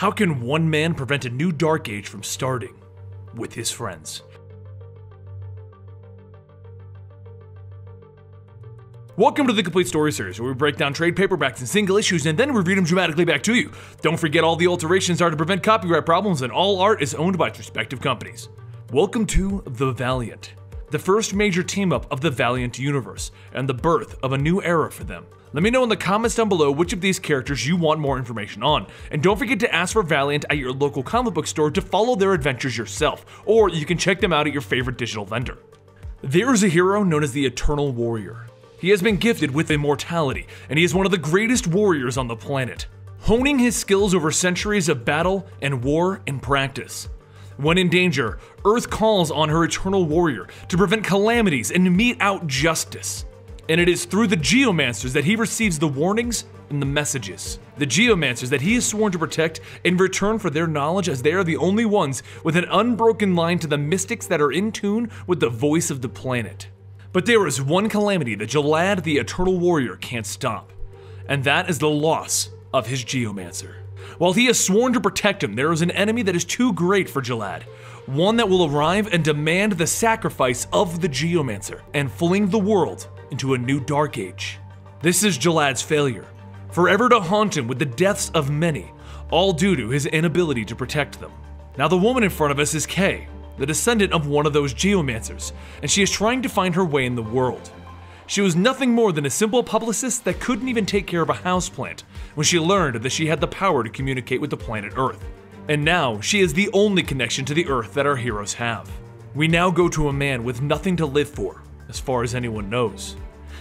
How can one man prevent a new Dark Age from starting? With his friends. Welcome to the Complete Story Series, where we break down trade paperbacks and single issues and then review them dramatically back to you. Don't forget all the alterations are to prevent copyright problems, and all art is owned by its respective companies. Welcome to The Valiant, the first major team up of the Valiant universe, and the birth of a new era for them. Let me know in the comments down below which of these characters you want more information on, and don't forget to ask for Valiant at your local comic book store to follow their adventures yourself, or you can check them out at your favorite digital vendor. There is a hero known as the Eternal Warrior. He has been gifted with immortality, and he is one of the greatest warriors on the planet, honing his skills over centuries of battle and war and practice. When in danger, Earth calls on her Eternal Warrior to prevent calamities and mete out justice and it is through the Geomancers that he receives the warnings and the messages. The Geomancers that he is sworn to protect in return for their knowledge, as they are the only ones with an unbroken line to the mystics that are in tune with the voice of the planet. But there is one calamity that Gilad the Eternal Warrior can't stop, and that is the loss of his Geomancer. While he has sworn to protect him, there is an enemy that is too great for Gilad. One that will arrive and demand the sacrifice of the Geomancer and fling the world into a new dark age. This is Gilad's failure, forever to haunt him with the deaths of many, all due to his inability to protect them. Now, the woman in front of us is Kay, the descendant of one of those geomancers, and she is trying to find her way in the world. She was nothing more than a simple publicist that couldn't even take care of a houseplant when she learned that she had the power to communicate with the planet Earth. And now, she is the only connection to the Earth that our heroes have. We now go to a man with nothing to live for, as far as anyone knows.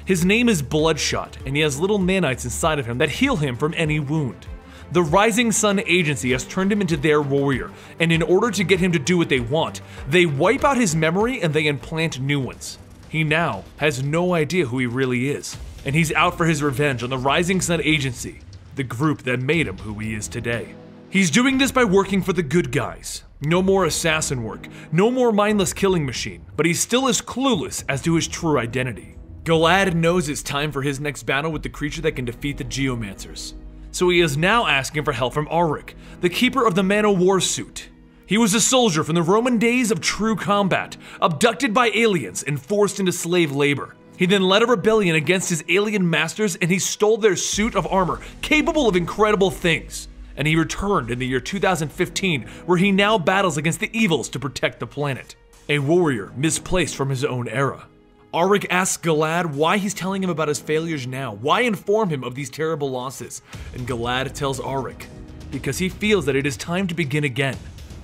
His name is Bloodshot, and he has little nanites inside of him that heal him from any wound. The Rising Sun Agency has turned him into their warrior, and in order to get him to do what they want, they wipe out his memory and they implant new ones. He now has no idea who he really is, and he's out for his revenge on the Rising Sun Agency, the group that made him who he is today. He's doing this by working for the good guys, no more assassin work, no more mindless killing machine, but he still is clueless as to his true identity. Gilad knows it's time for his next battle with the creature that can defeat the Geomancers. So he is now asking for help from Aric, the keeper of the Manowar suit. He was a soldier from the Roman days of true combat, abducted by aliens and forced into slave labor. He then led a rebellion against his alien masters and he stole their suit of armor, capable of incredible things and he returned in the year 2015, where he now battles against the evils to protect the planet. A warrior misplaced from his own era. Aric asks Gilad why he's telling him about his failures now, why inform him of these terrible losses, and Gilad tells Aric because he feels that it is time to begin again.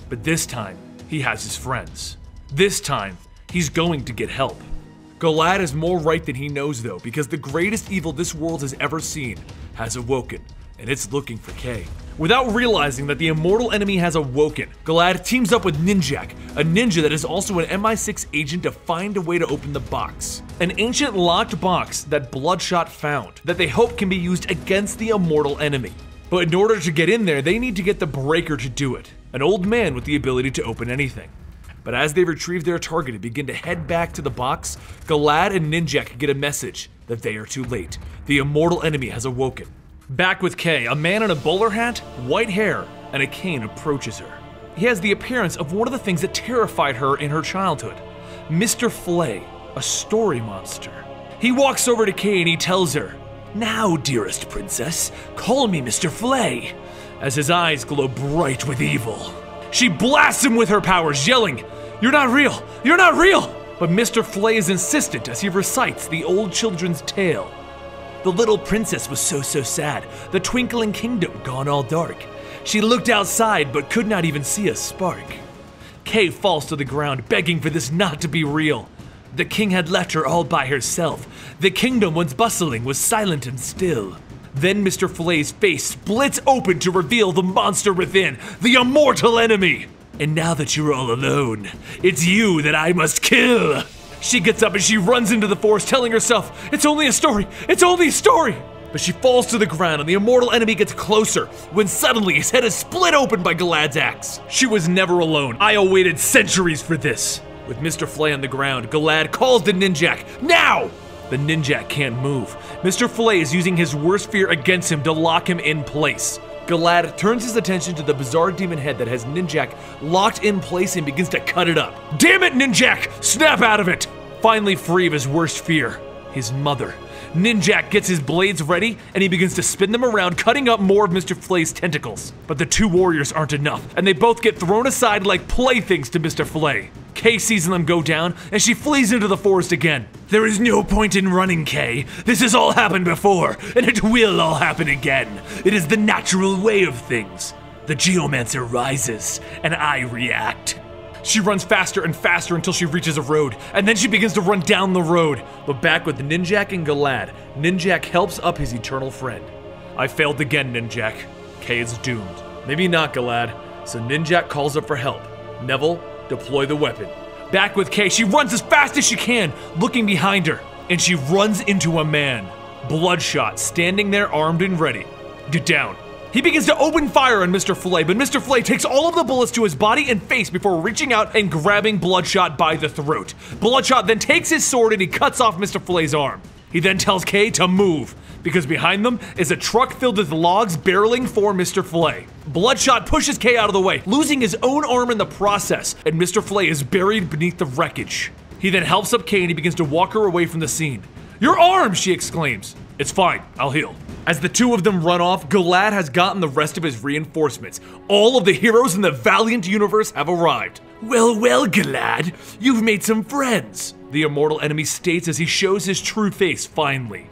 But this time, he has his friends. This time, he's going to get help. Gilad is more right than he knows though, because the greatest evil this world has ever seen has awoken, and it's looking for Kay. Without realizing that the immortal enemy has awoken, Gilad teams up with Ninjak, a ninja that is also an MI6 agent to find a way to open the box. An ancient locked box that Bloodshot found, that they hope can be used against the immortal enemy. But in order to get in there, they need to get the Breaker to do it, an old man with the ability to open anything. But as they retrieve their target and begin to head back to the box, Gilad and Ninjak get a message that they are too late. The immortal enemy has awoken. Back with Kay, a man in a bowler hat, white hair, and a cane approaches her. He has the appearance of one of the things that terrified her in her childhood Mr. Flay, a story monster. He walks over to Kay and he tells her, Now, dearest princess, call me Mr. Flay, as his eyes glow bright with evil. She blasts him with her powers, yelling, You're not real! You're not real! But Mr. Flay is insistent as he recites the old children's tale the little princess was so, so sad, the twinkling kingdom gone all dark. She looked outside but could not even see a spark. Kay falls to the ground, begging for this not to be real. The king had left her all by herself. The kingdom, once bustling, was silent and still. Then Mr. Flay's face splits open to reveal the monster within, the immortal enemy. And now that you're all alone, it's you that I must kill. She gets up and she runs into the forest, telling herself, It's only a story! It's only a story! But she falls to the ground and the immortal enemy gets closer when suddenly his head is split open by Gilad's axe. She was never alone. I awaited centuries for this. With Mr. Flay on the ground, Gilad calls the Ninjak. Now! The Ninjak can't move. Mr. Flay is using his worst fear against him to lock him in place. Gilad turns his attention to the bizarre demon head that has Ninjak locked in place and begins to cut it up. Damn it, Ninjak! Snap out of it! Finally free of his worst fear, his mother. Ninjak gets his blades ready and he begins to spin them around, cutting up more of Mr. Flay's tentacles. But the two warriors aren't enough, and they both get thrown aside like playthings to Mr. Flay. Kay sees them go down, and she flees into the forest again. There is no point in running, Kay. This has all happened before, and it will all happen again. It is the natural way of things. The Geomancer rises, and I react. She runs faster and faster until she reaches a road, and then she begins to run down the road. But back with Ninjak and Gilad, Ninjak helps up his eternal friend. I failed again, Ninjak. Kay is doomed. Maybe not, Gilad. So Ninjak calls up for help. Neville, deploy the weapon. Back with Kay, she runs as fast as she can, looking behind her, and she runs into a man. Bloodshot, standing there armed and ready. Get down. He begins to open fire on Mr. Flay, but Mr. Flay takes all of the bullets to his body and face before reaching out and grabbing Bloodshot by the throat. Bloodshot then takes his sword and he cuts off Mr. Flay's arm. He then tells Kay to move, because behind them is a truck filled with logs barreling for Mr. Flay. Bloodshot pushes Kay out of the way, losing his own arm in the process, and Mr. Flay is buried beneath the wreckage. He then helps up Kay and he begins to walk her away from the scene. Your arm, she exclaims. It's fine, I'll heal. As the two of them run off, Gilad has gotten the rest of his reinforcements. All of the heroes in the Valiant universe have arrived. Well, well, Gilad, you've made some friends, the immortal enemy states as he shows his true face finally.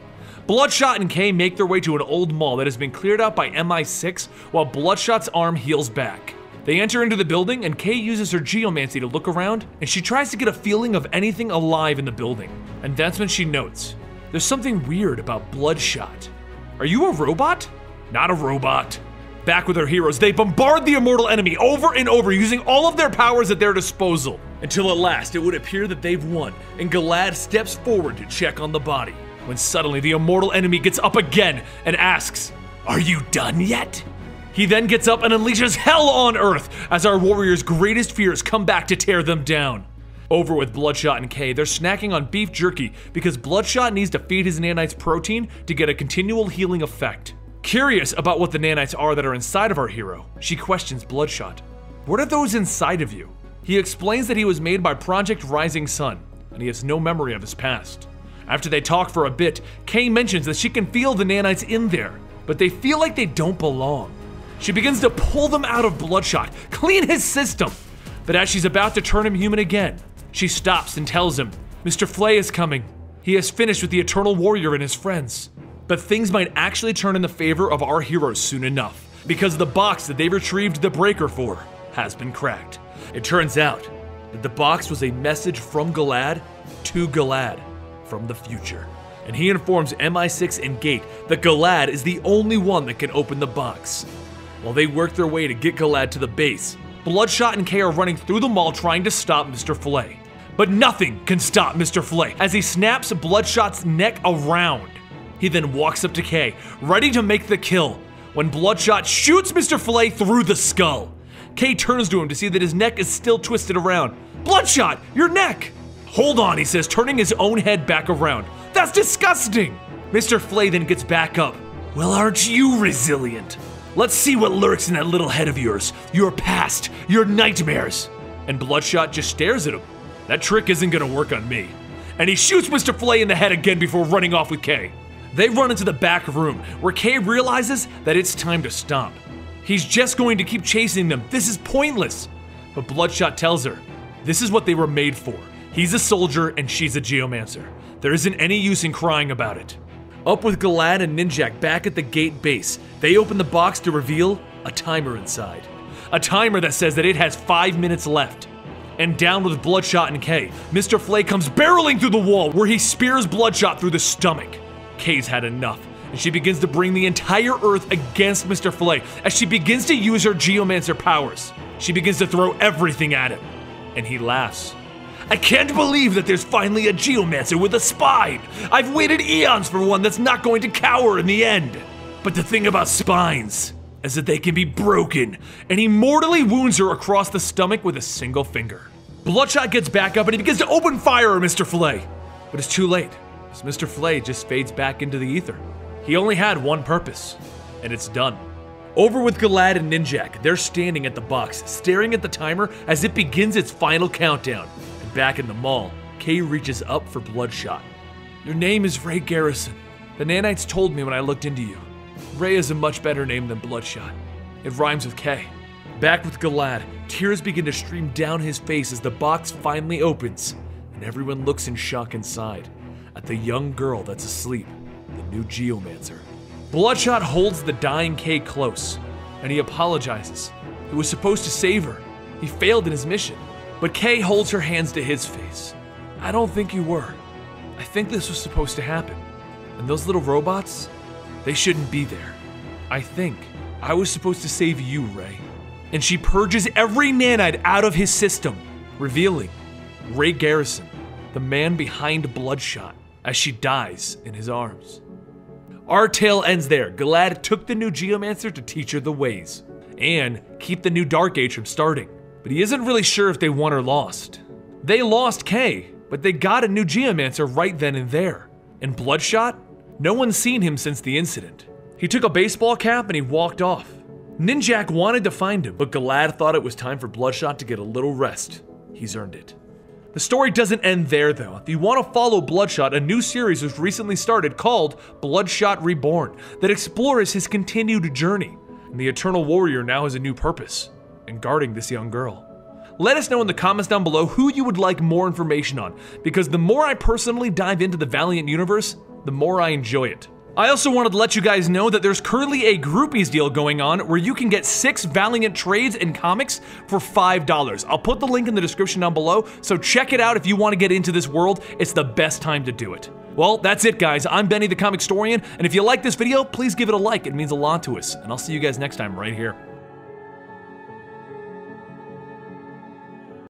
Bloodshot and Kay make their way to an old mall that has been cleared out by MI6 while Bloodshot's arm heals back. They enter into the building and Kay uses her geomancy to look around and she tries to get a feeling of anything alive in the building. And that's when she notes there's something weird about Bloodshot. Are you a robot? Not a robot. Back with our heroes, they bombard the immortal enemy over and over using all of their powers at their disposal. Until at last, it would appear that they've won, and Gilad steps forward to check on the body. When suddenly, the immortal enemy gets up again and asks, Are you done yet? He then gets up and unleashes hell on Earth as our warriors' greatest fears come back to tear them down. Over with Bloodshot and Kay, they're snacking on beef jerky because Bloodshot needs to feed his nanites protein to get a continual healing effect. Curious about what the nanites are that are inside of our hero, she questions Bloodshot. What are those inside of you? He explains that he was made by Project Rising Sun, and he has no memory of his past. After they talk for a bit, Kay mentions that she can feel the nanites in there, but they feel like they don't belong. She begins to pull them out of Bloodshot, clean his system. But as she's about to turn him human again, she stops and tells him, Mr. Flay is coming. He has finished with the Eternal Warrior and his friends. But things might actually turn in the favor of our heroes soon enough, because the box that they retrieved the breaker for has been cracked. It turns out that the box was a message from Gilad to Gilad from the future. And he informs MI6 and Gate that Gilad is the only one that can open the box. While they work their way to get Gilad to the base, Bloodshot and Kay are running through the mall trying to stop Mr. Flay. But nothing can stop Mr. Flay as he snaps Bloodshot's neck around. He then walks up to Kay, ready to make the kill, when Bloodshot shoots Mr. Flay through the skull. Kay turns to him to see that his neck is still twisted around. Bloodshot, your neck! Hold on, he says, turning his own head back around. That's disgusting! Mr. Flay then gets back up. Well, aren't you resilient? Let's see what lurks in that little head of yours. Your past, your nightmares. And Bloodshot just stares at him. That trick isn't gonna work on me. And he shoots Mr. Flay in the head again before running off with Kay. They run into the back room, where Kay realizes that it's time to stop. He's just going to keep chasing them. This is pointless. But Bloodshot tells her, this is what they were made for. He's a soldier and she's a geomancer. There isn't any use in crying about it. Up with Gilad and Ninjak back at the gate base, they open the box to reveal a timer inside. A timer that says that it has five minutes left and down with Bloodshot and Kay. Mr. Flay comes barreling through the wall where he spears Bloodshot through the stomach. Kay's had enough, and she begins to bring the entire Earth against Mr. Flay as she begins to use her Geomancer powers. She begins to throw everything at him, and he laughs. I can't believe that there's finally a Geomancer with a spine! I've waited eons for one that's not going to cower in the end! But the thing about spines is that they can be broken, and he mortally wounds her across the stomach with a single finger. Bloodshot gets back up and he begins to open fire at Mr. Flay. But it's too late, as Mr. Flay just fades back into the ether. He only had one purpose, and it's done. Over with Gilad and Ninjak, they're standing at the box, staring at the timer as it begins its final countdown. Back in the mall, Kay reaches up for Bloodshot. Your name is Ray Garrison. The nanites told me when I looked into you. Ray is a much better name than Bloodshot. It rhymes with K. Back with Gilad, tears begin to stream down his face as the box finally opens, and everyone looks in shock inside at the young girl that's asleep, the new Geomancer. Bloodshot holds the dying Kay close, and he apologizes. He was supposed to save her. He failed in his mission. But Kay holds her hands to his face. I don't think you were. I think this was supposed to happen. And those little robots, they shouldn't be there. I think I was supposed to save you, Ray. And she purges every nanite out of his system, revealing Ray Garrison, the man behind Bloodshot, as she dies in his arms. Our tale ends there. Gilad took the new Geomancer to teach her the ways and keep the new Dark Age from starting. But he isn't really sure if they won or lost. They lost Kay, but they got a new Geomancer right then and there. And Bloodshot? No one's seen him since the incident. He took a baseball cap and he walked off. Ninjak wanted to find him, but Gilad thought it was time for Bloodshot to get a little rest. He's earned it. The story doesn't end there though. If you want to follow Bloodshot, a new series was recently started called Bloodshot Reborn that explores his continued journey. And the Eternal Warrior now has a new purpose in guarding this young girl. Let us know in the comments down below who you would like more information on, because the more I personally dive into the Valiant universe, the more I enjoy it. I also wanted to let you guys know that there's currently a Groupees deal going on where you can get six Valiant trades and comics for $5. I'll put the link in the description down below, so check it out if you want to get into this world. It's the best time to do it. Well, that's it guys. I'm Benny the Comicstorian, and if you like this video, please give it a like. It means a lot to us. And I'll see you guys next time right here.